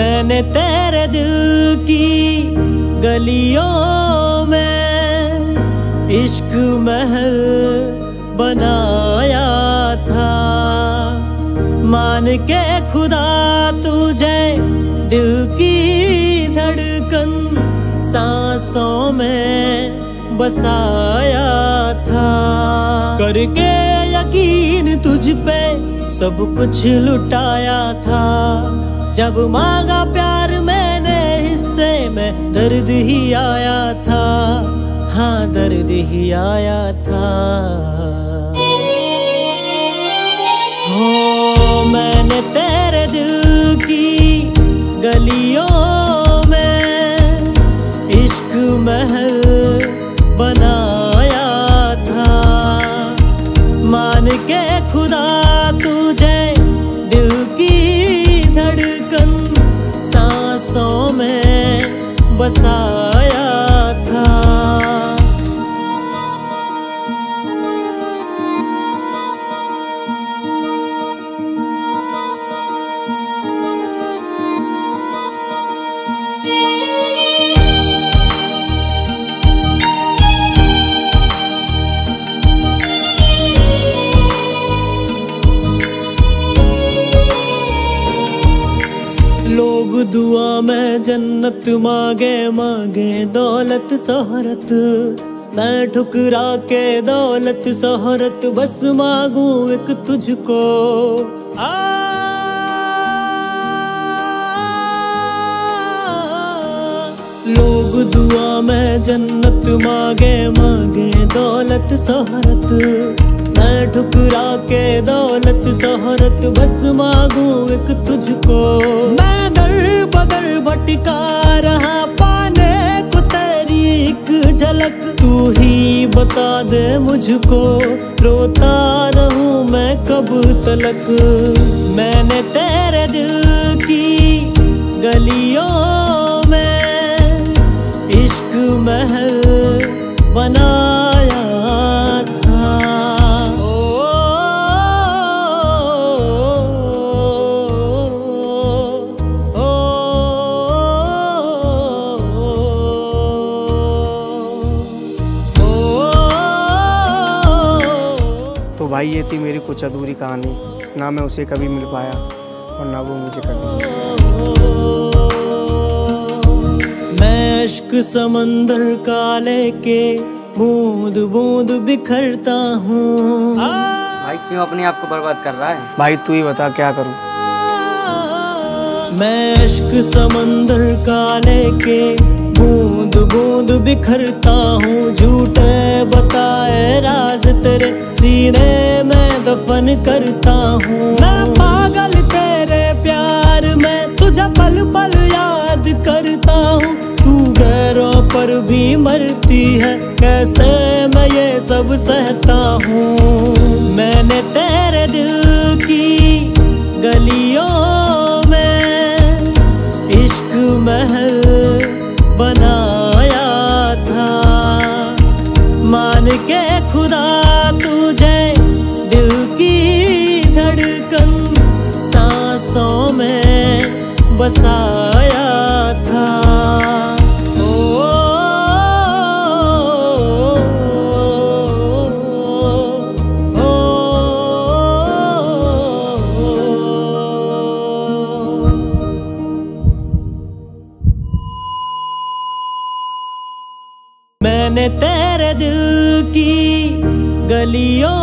मैंने तेरे दिल की गलियों में इश्क महल बनाया था। मान के खुदा तुझे दिल की धड़कन सांसों में बसाया था। करके यकीन तुझ पे सब कुछ लुटाया था। जब मांगा प्यार मैंने हिस्से में, दर्द ही आया था। हाँ दर्द ही आया था। हो, मैंने तेरे दिल में दुआ में जन्नत मांगे मांगे दौलत शोहरत। मैं ठुकरा के दौलत शोहरत, बस मांगू एक तुझको। आ, लोग दुआ में जन्नत मांगे मांगे दौलत शोहरत। मैं ठुकरा के दौलत शोहरत, बस मांगू एक तुझको। मैं भटका रहा पाने को तेरी एक झलक। तू ही बता दे मुझको, रोता रहूँ मैं कब तलक। मैंने तेरे दिल की गलियों में इश्क महल बनाया भाई ये थी मेरी कुछ अधूरी कहानी। ना मैं उसे कभी मिल पाया और ना वो मुझे कभी मैं इश्क समंदर का लेके बूंद बूंद बिखरता हूँ। भाई क्यों अपने आप को बर्बाद कर रहा है? भाई तू ही बता क्या करूँ? मैं इश्क समंदर का लेके बूंद बूंद बिखरता हूँ। झूठे बताए राज तेरे सीने करता हूँ। मैं पागल तेरे प्यार में तुझे पल पल याद करता हूँ। तू गैरों पर भी मरती है, कैसे मैं ये सब सहता हूँ? मैंने तेरे दिल की गलियों बसाया था ओ, ओ, ओ, मैंने तेरे दिल की गलियों